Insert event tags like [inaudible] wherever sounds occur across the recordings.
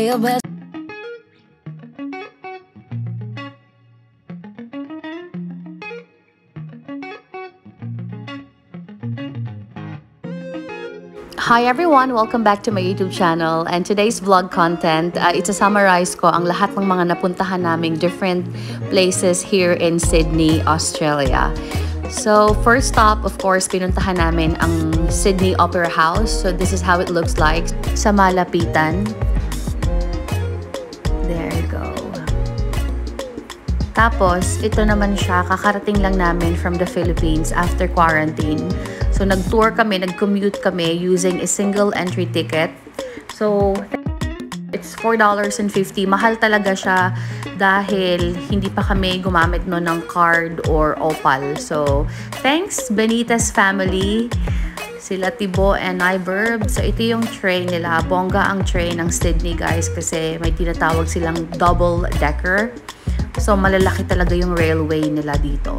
your best. Hi everyone! Welcome back to my YouTube channel and today's vlog content, uh, ito summarize ko ang lahat ng mga napuntahan naming different places here in Sydney, Australia. So, first stop, of course, pinuntahan namin ang Sydney Opera House. So, this is how it looks like sa malapitan. Tapos, ito naman siya, kakarating lang namin from the Philippines after quarantine. So, nag-tour kami, nag-commute kami using a single entry ticket. So, it's $4.50. Mahal talaga siya dahil hindi pa kami gumamit no ng card or opal. So, thanks Benitez family. Sila Tibo and Iberb. So, ito yung train nila. Bongga ang train ng Sydney, guys, kasi may tinatawag silang double decker. So, malalaki talaga yung railway nila dito.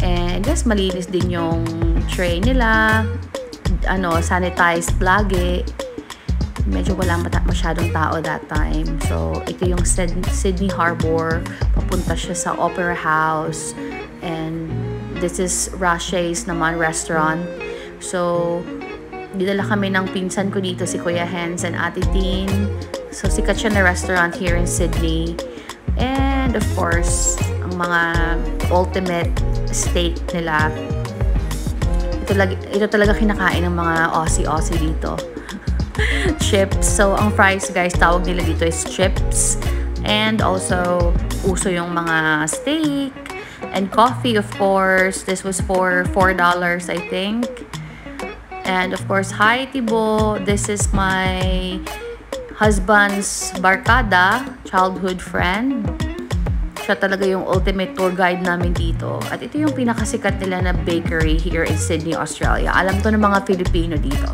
And yes, malinis din yung tray nila. Ano, sanitized lagi. Medyo wala masyadong tao that time. So, ito yung Sydney Harbor. Papunta siya sa Opera House. And this is Rashe's naman restaurant. So, dinala kami ng pinsan ko dito, si Kuya Hens and Ate Tin. So, sikat siya na restaurant here in Sydney. And of course, ang mga ultimate steak nila. Ito, ito talaga kinakain ng mga Aussie-Aussie dito. [laughs] chips. So, ang fries guys, tawag nila dito is chips. And also, uso yung mga steak. And coffee, of course. This was for $4, I think. And of course, hi Tibo. This is my husband's barkada, childhood friend siya talaga yung ultimate tour guide namin dito. At ito yung pinakasikat nila na bakery here in Sydney, Australia. Alam to ng mga Filipino dito.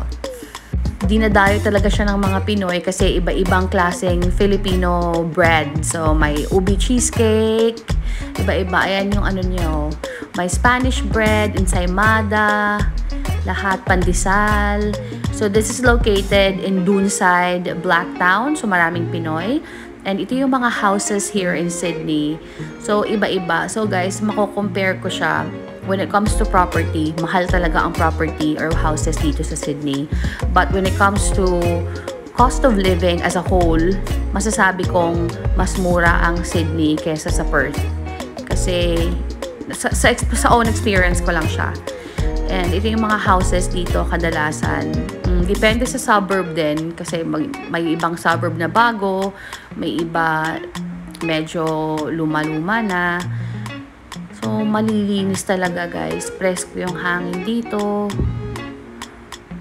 Dinadayo talaga siya ng mga Pinoy kasi iba-ibang klaseng Filipino bread. So, may ubi cheesecake, iba-iba. Ayan yung ano nyo. May Spanish bread, ensaymada, lahat pandesal. So, this is located in Doonside, Blacktown. So, maraming Pinoy. And ito yung mga houses here in Sydney. So, iba-iba. So, guys, mako-compare ko siya. When it comes to property, mahal talaga ang property or houses dito sa Sydney. But when it comes to cost of living as a whole, masasabi kong mas mura ang Sydney kesa sa Perth. Kasi, sa, sa, sa own experience ko lang siya. And ito yung mga houses dito kadalasan. Depende sa suburb din kasi mag, may ibang suburb na bago, may iba medyo luma-luma na. So, malilinis talaga guys. Presko yung hangin dito.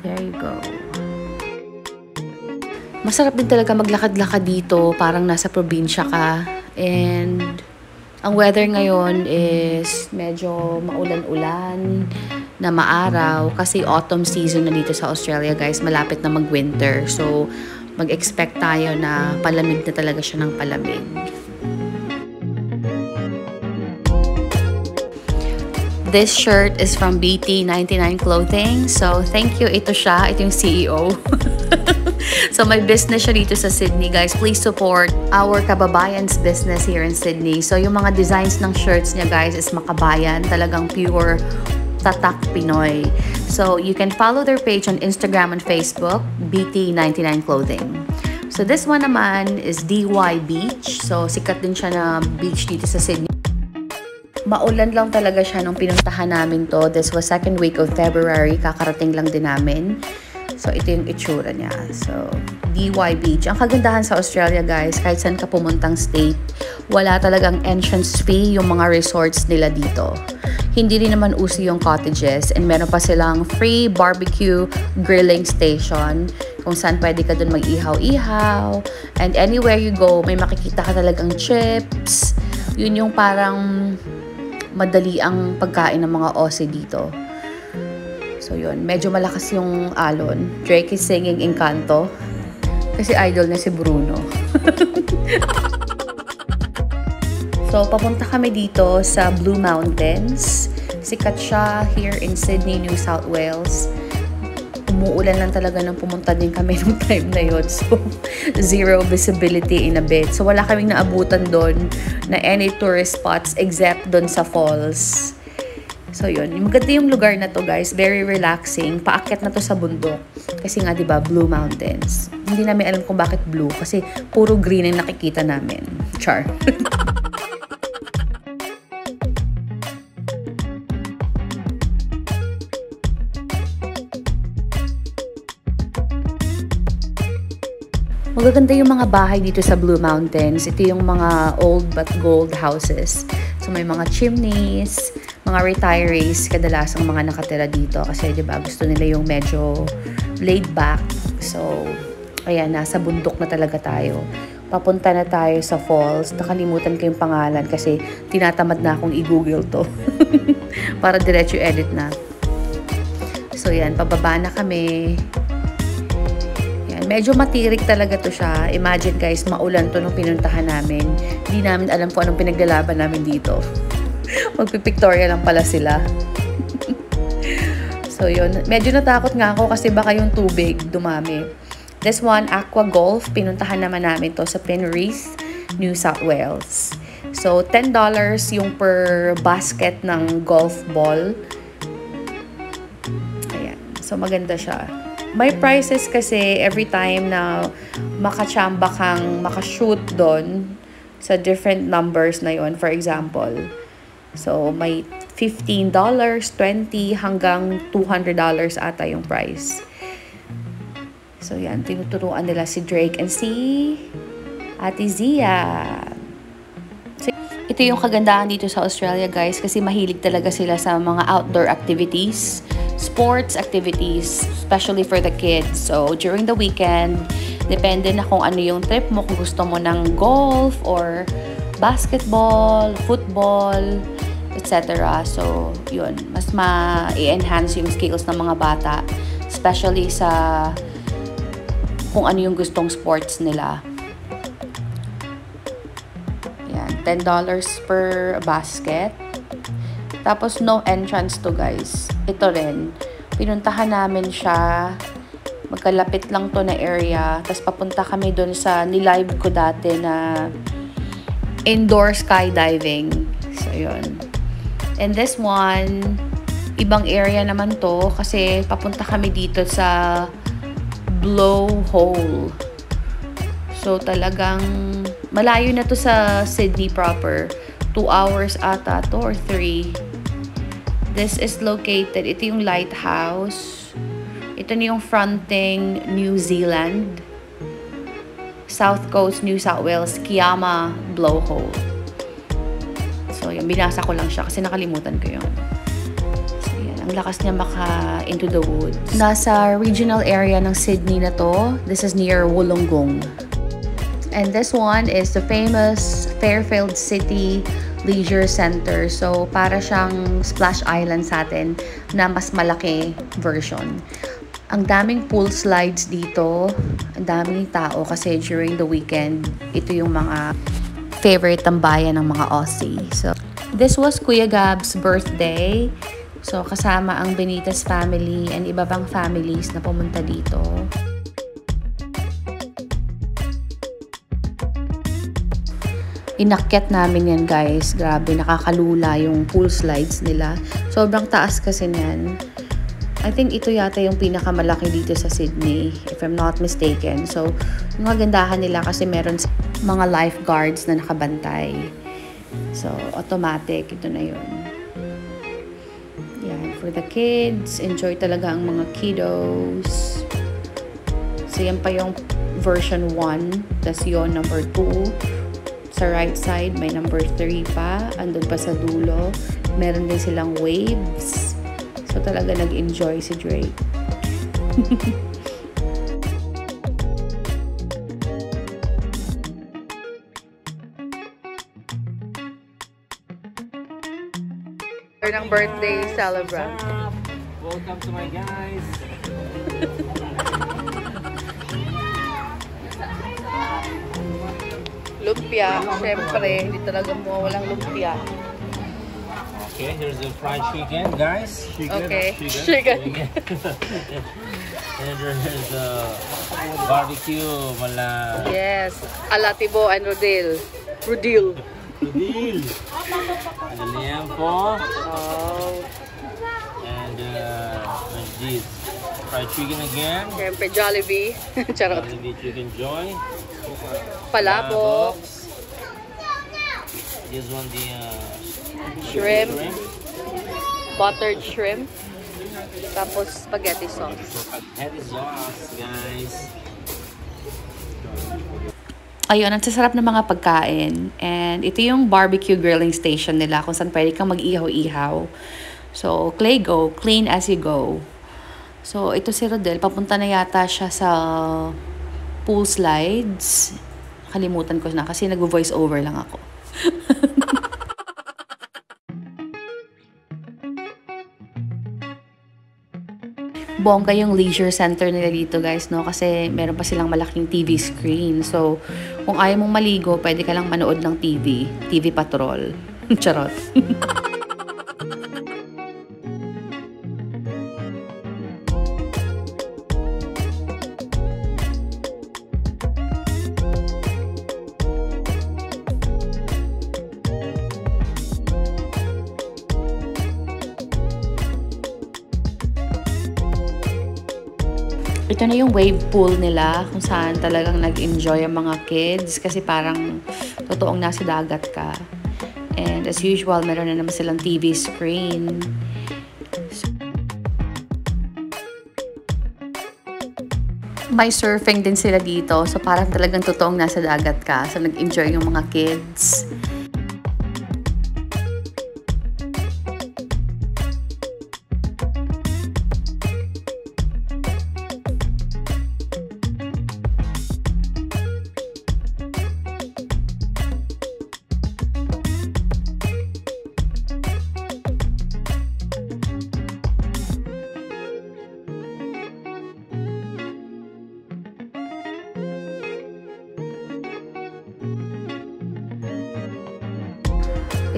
There you go. Masarap din talaga maglakad-lakad dito. Parang nasa probinsya ka. And ang weather ngayon is medyo maulan-ulan na maaraw kasi autumn season na dito sa Australia guys malapit na mag-winter so mag-expect tayo na palamig na talaga siya ng palamig This shirt is from BT99 Clothing. So, thank you. Ito siya. Ito yung CEO. [laughs] so, may business siya dito sa Sydney, guys. Please support our kababayan's business here in Sydney. So, yung mga designs ng shirts niya, guys, is makabayan. Talagang pure Tatak Pinoy. So you can follow their page on Instagram and Facebook, BT99 Clothing. So this one naman is DY Beach. So sikat din siya na beach dito sa Sydney. Maulan lang talaga siya nung pinuntahan namin to. This was second week of February. Kakarating lang din namin. So, ito yung itsura niya. So, DY Beach. Ang kagandahan sa Australia, guys, kahit saan ka pumuntang state, wala talagang entrance fee yung mga resorts nila dito. Hindi rin naman uso yung cottages and meron pa silang free barbecue grilling station kung saan pwede ka dun mag-ihaw-ihaw. And anywhere you go, may makikita ka talagang chips. Yun yung parang madali ang pagkain ng mga Aussie dito. So yun, medyo malakas yung alon. Drake is singing Encanto. Kasi idol na si Bruno. [laughs] so papunta kami dito sa Blue Mountains. Sikat siya here in Sydney, New South Wales. umuulan lang talaga nang pumunta din kami [laughs] nung time na yon So, zero visibility in a bit. So, wala kaming naabutan doon na any tourist spots except doon sa falls. So, yun. Maganda yung lugar na to, guys. Very relaxing. Paakyat na to sa bundok. Kasi nga, di ba, Blue Mountains. Hindi namin alam kung bakit blue. Kasi puro green ang nakikita namin. Char. [laughs] Magaganda yung mga bahay dito sa Blue Mountains. Ito yung mga old but gold houses. So may mga chimneys, mga retirees, kadalasang mga nakatira dito kasi 'di ba gusto nila yung medyo laid back. So ayan, nasa bundok na talaga tayo. Papunta na tayo sa falls. Nakalimutan ko yung pangalan kasi tinatamad na akong i-google to. [laughs] Para diretso edit na. So yan, pababa na kami. Medyo matirik talaga to siya. Imagine guys, maulan to nung pinuntahan namin. Hindi namin alam kung anong pinaglalaban namin dito. [laughs] Magpipictoria lang pala sila. [laughs] so yun, medyo natakot nga ako kasi baka yung tubig dumami. This one, Aqua Golf. Pinuntahan naman namin to sa Penrith, New South Wales. So, $10 yung per basket ng golf ball. Ayan. So, maganda siya may prices kasi every time na makachamba kang makashoot doon sa different numbers na yon for example. So, may $15, $20 hanggang $200 ata yung price. So, yan. Tinuturuan nila si Drake and si Ate Zia. Ito yung kagandahan dito sa Australia, guys, kasi mahilig talaga sila sa mga outdoor activities sports activities, especially for the kids. So, during the weekend, depende na kung ano yung trip mo, kung gusto mo ng golf or basketball, football, etc. So, yun, mas ma-enhance yung skills ng mga bata, especially sa kung ano yung gustong sports nila. Yan, $10 per basket. Tapos, no entrance to, guys. Ito rin. Pinuntahan namin siya. Magkalapit lang to na area. Tapos, papunta kami doon sa nilive ko dati na indoor skydiving. So, yun. And this one, ibang area naman to kasi papunta kami dito sa blowhole. So, talagang malayo na to sa Sydney proper. 2 hours ata to or 3. This is located, ito yung lighthouse. Ito na yung fronting New Zealand. South Coast, New South Wales, Kiama Blowhole. So, yun, binasa ko lang siya kasi nakalimutan ko yun. So, yan, ang lakas niya maka into the woods. Nasa regional area ng Sydney na to. This is near Wollongong. And this one is the famous Fairfield City leisure center. So, para siyang splash island sa atin na mas malaki version. Ang daming pool slides dito. Ang daming tao kasi during the weekend, ito yung mga favorite tambayan ng mga Aussie. So, this was Kuya Gab's birthday. So, kasama ang Benitez family and iba bang families na pumunta dito. Inakyat namin yan guys. Grabe, nakakalula yung pool slides nila. Sobrang taas kasi niyan. I think ito yata yung pinakamalaki dito sa Sydney, if I'm not mistaken. So, yung magandahan nila kasi meron mga lifeguards na nakabantay. So, automatic. Ito na yun. Yan. For the kids, enjoy talaga ang mga kiddos. So, yan pa yung version 1. Tapos yun, number 2. Sa right side, may number 3 pa. Andun pa sa dulo. Meron din silang waves. So, talaga nag-enjoy si Drake. ng [laughs] birthday celebrant. Welcome to my guys. [laughs] lumpia. Siyempre, hindi talaga walang lumpia. Okay, here's the fried chicken, guys. Chicken, okay, chicken. chicken. [laughs] And there's uh, barbecue, mala. Yes. Alatibo and Rodil. Rodil. Rudil. And the liempo. Oh. And uh, this? Fried chicken again. Siyempre, Jollibee. [laughs] Charot. Jollibee Chicken Joy. Palabok. This one the uh, Shrimp. Buttered shrimp. Tapos, spaghetti sauce. Spaghetti sauce, guys. Ayun, ang sasarap ng mga pagkain. And ito yung barbecue grilling station nila kung saan pwede kang mag-ihaw-ihaw. So, Clay Go, clean as you go. So, ito si Rodel, papunta na yata siya sa pool slides. Kalimutan ko na kasi nag-voice over lang ako. [laughs] bongga yung leisure center nila dito guys, no? Kasi meron pa silang malaking TV screen. So, kung ayaw mong maligo, pwede ka lang manood ng TV. TV Patrol. [laughs] Charot. [laughs] ito na yung wave pool nila kung saan talagang nag-enjoy ang mga kids kasi parang totoong nasa dagat ka. And as usual, meron na naman silang TV screen. May surfing din sila dito. So parang talagang totoong nasa dagat ka. So nag-enjoy yung mga kids.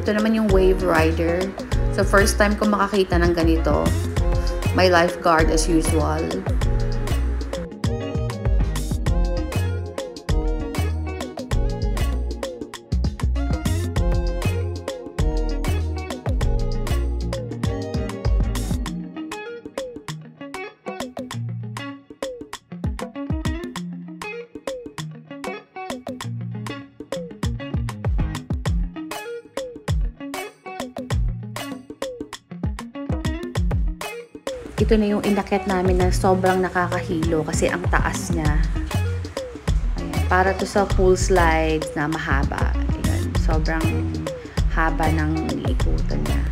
Ito naman yung wave rider. So, first time ko makakita ng ganito. My lifeguard as usual. Ito na yung inakyat namin na sobrang nakakahilo kasi ang taas niya. Ayan, para to sa pool slides na mahaba. Ayan, sobrang haba ng ikutan niya.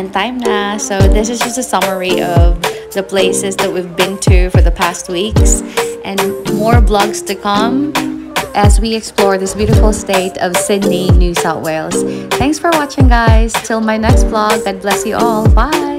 And time na. So this is just a summary of the places that we've been to for the past weeks and more vlogs to come as we explore this beautiful state of Sydney, New South Wales. Thanks for watching guys. Till my next vlog. God bless you all. Bye.